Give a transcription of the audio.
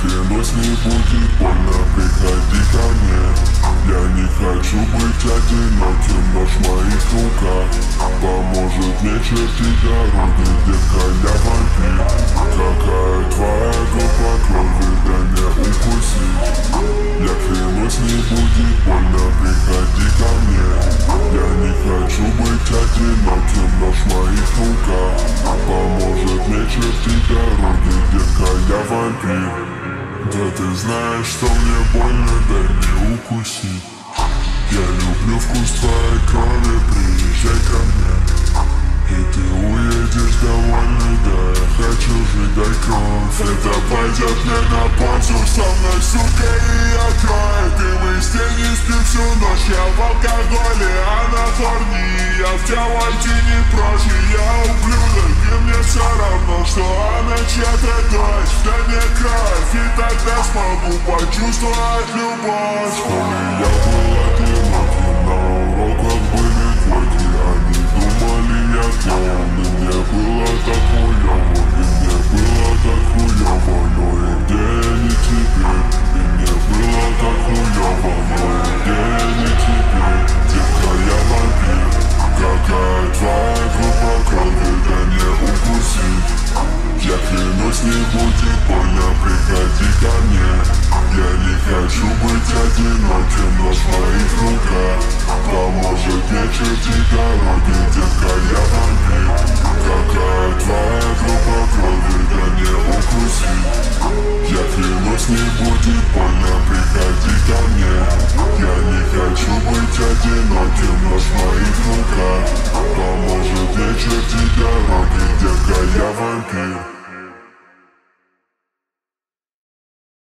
клянусь, не будет больно, приходи ко мне Я не хочу быть одиноким, нож в моих руках Поможет мне чертить дороги, детка, я вампир Какая твоя группа крови, да не укусить Я клянусь, не будет больно, приходи ко мне Я не хочу быть одиноким, нож в моих руках Поможет мне чертить дороги, детка, я вампир Да ты знаешь, что мне больно, дай не укусить Я люблю вкус твоей крови, приезжай ко мне. И ты уедешь довольный, да я хочу жить, дай кровь. Это пойдет мне на пользу, со мной сука и я крой Ты вместе не спим всю ночь, я в алкоголе, а на хорни Я в тебя не прочь, и я ублюдок И мне все равно, что она чья-то дочь. Да не кровь, и тогда смогу почувствовать любовь. Вспомни, я был Хочу быть одиноким на своих руках Поможет мне черти дороги, детка, я вампир Какая твоя группа крови, да не укуси Я клянусь, не будет больно, приходи ко мне Я не хочу быть одиноким на своих руках. Поможет мне черти дороги, детка, я вампир.